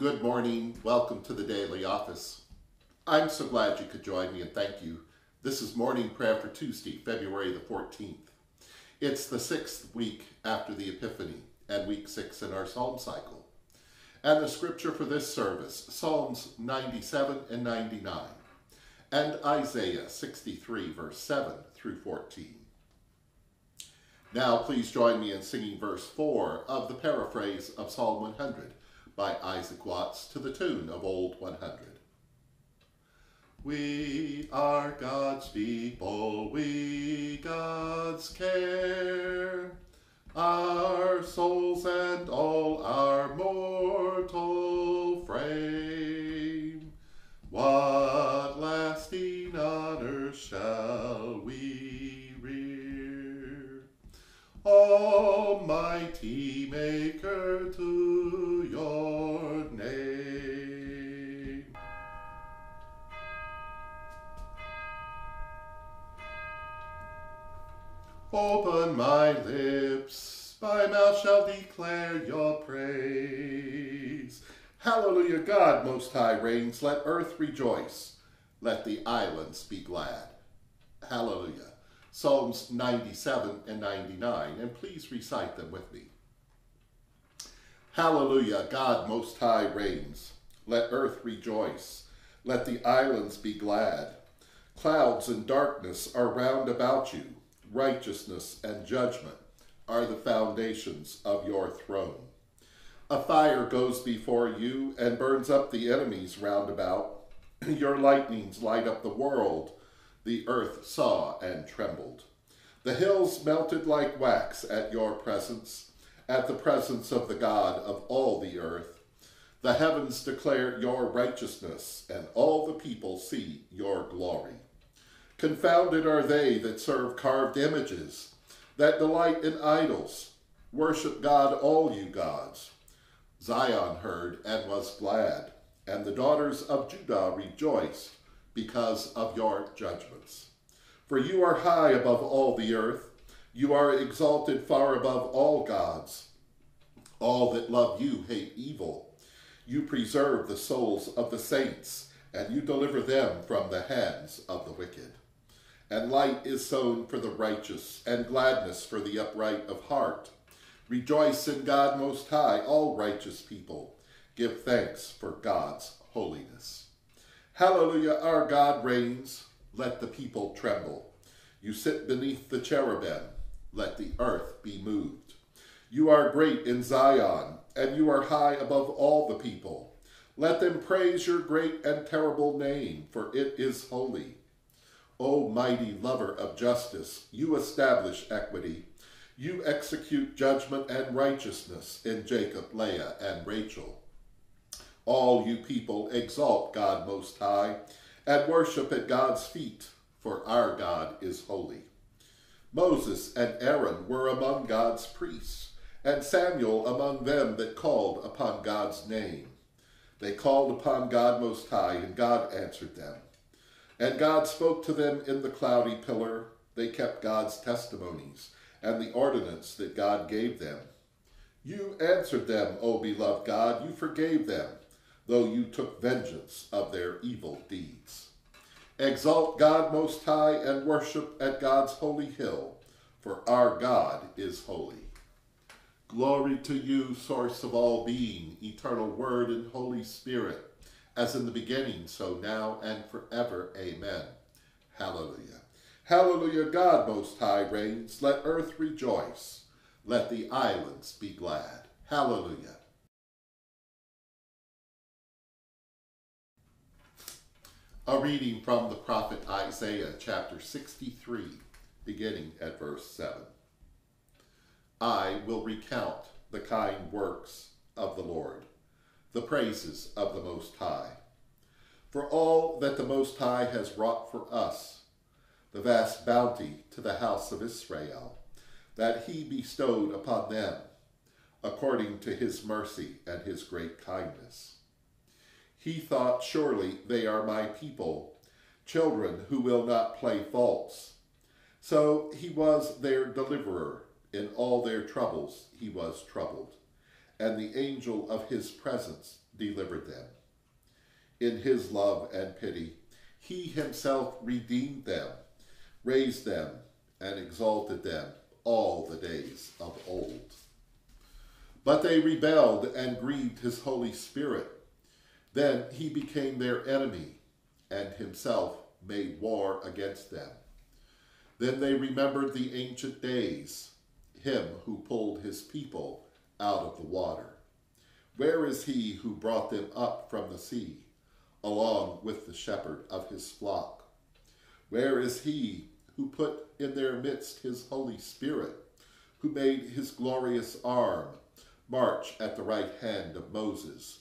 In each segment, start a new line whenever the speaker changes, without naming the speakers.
Good morning. Welcome to the Daily Office. I'm so glad you could join me and thank you. This is morning prayer for Tuesday, February the 14th. It's the sixth week after the Epiphany and week six in our psalm cycle. And the scripture for this service, Psalms 97 and 99, and Isaiah 63, verse 7 through 14. Now please join me in singing verse 4 of the paraphrase of Psalm 100 by Isaac Watts to the tune of Old 100. We are God's people, we God's care, Almighty Maker to your name. Open my lips, my mouth shall declare your praise. Hallelujah, God Most High reigns. Let earth rejoice. Let the islands be glad. Hallelujah. Psalms 97 and 99, and please recite them with me. Hallelujah, God Most High reigns. Let earth rejoice. Let the islands be glad. Clouds and darkness are round about you. Righteousness and judgment are the foundations of your throne. A fire goes before you and burns up the enemies round about. Your lightnings light up the world. The earth saw and trembled. The hills melted like wax at your presence, at the presence of the God of all the earth. The heavens declare your righteousness, and all the people see your glory. Confounded are they that serve carved images, that delight in idols. Worship God, all you gods. Zion heard and was glad, and the daughters of Judah rejoiced because of your judgments. For you are high above all the earth, you are exalted far above all gods. All that love you hate evil. You preserve the souls of the saints, and you deliver them from the hands of the wicked. And light is sown for the righteous, and gladness for the upright of heart. Rejoice in God Most High, all righteous people. Give thanks for God's holiness. Hallelujah, our God reigns. Let the people tremble. You sit beneath the cherubim. Let the earth be moved. You are great in Zion, and you are high above all the people. Let them praise your great and terrible name, for it is holy. O mighty lover of justice, you establish equity. You execute judgment and righteousness in Jacob, Leah, and Rachel. All you people exalt God Most High and worship at God's feet, for our God is holy. Moses and Aaron were among God's priests, and Samuel among them that called upon God's name. They called upon God Most High, and God answered them. And God spoke to them in the cloudy pillar. They kept God's testimonies and the ordinance that God gave them. You answered them, O beloved God, you forgave them, though you took vengeance of their evil deeds. Exalt God Most High and worship at God's holy hill, for our God is holy. Glory to you, source of all being, eternal Word and Holy Spirit, as in the beginning, so now and forever. Amen. Hallelujah. Hallelujah, God Most High reigns. Let earth rejoice. Let the islands be glad. Hallelujah. A reading from the prophet Isaiah, chapter 63, beginning at verse 7. I will recount the kind works of the Lord, the praises of the Most High. For all that the Most High has wrought for us, the vast bounty to the house of Israel, that he bestowed upon them, according to his mercy and his great kindness. He thought, Surely they are my people, children who will not play false. So he was their deliverer. In all their troubles he was troubled, and the angel of his presence delivered them. In his love and pity, he himself redeemed them, raised them, and exalted them all the days of old. But they rebelled and grieved his Holy Spirit. Then he became their enemy and himself made war against them. Then they remembered the ancient days, him who pulled his people out of the water. Where is he who brought them up from the sea, along with the shepherd of his flock? Where is he who put in their midst his Holy Spirit, who made his glorious arm march at the right hand of Moses,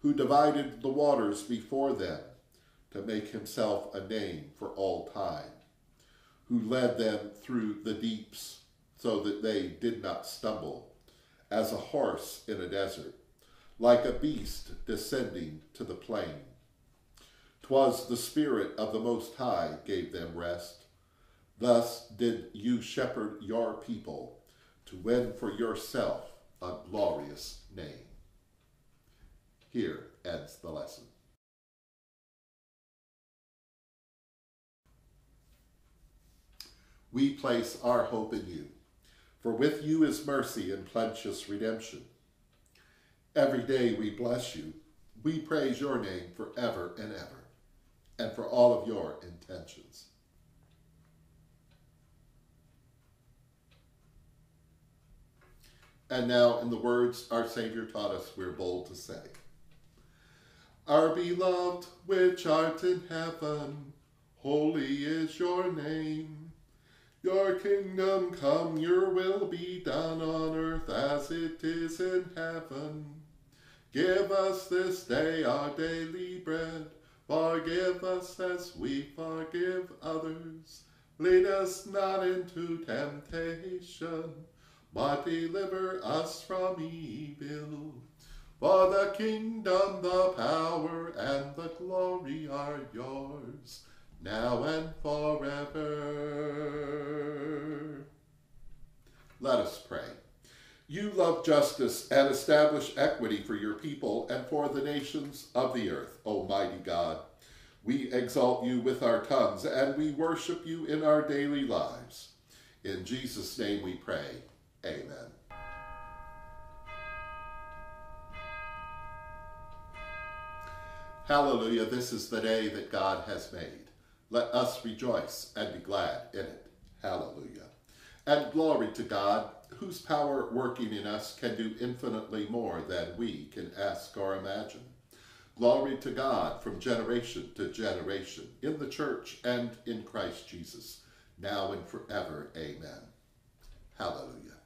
who divided the waters before them to make himself a name for all time, who led them through the deeps so that they did not stumble, as a horse in a desert, like a beast descending to the plain. 'Twas the Spirit of the Most High gave them rest. Thus did you shepherd your people to win for yourself a glorious name. Here ends the lesson. We place our hope in you, for with you is mercy and plenteous redemption. Every day we bless you. We praise your name forever and ever, and for all of your intentions. And now, in the words our Savior taught us, we're bold to say, Our beloved, which art in heaven, holy is your name. Your kingdom come, your will be done on earth as it is in heaven. Give us this day our daily bread. Forgive us as we forgive others. Lead us not into temptation but deliver us from evil. For the kingdom, the power, and the glory are yours, now and forever. Let us pray. You love justice and establish equity for your people and for the nations of the earth, Almighty God. We exalt you with our tongues and we worship you in our daily lives. In Jesus' name we pray. Amen. Hallelujah, this is the day that God has made. Let us rejoice and be glad in it. Hallelujah. And glory to God, whose power working in us can do infinitely more than we can ask or imagine. Glory to God from generation to generation, in the church and in Christ Jesus, now and forever. Amen. Hallelujah.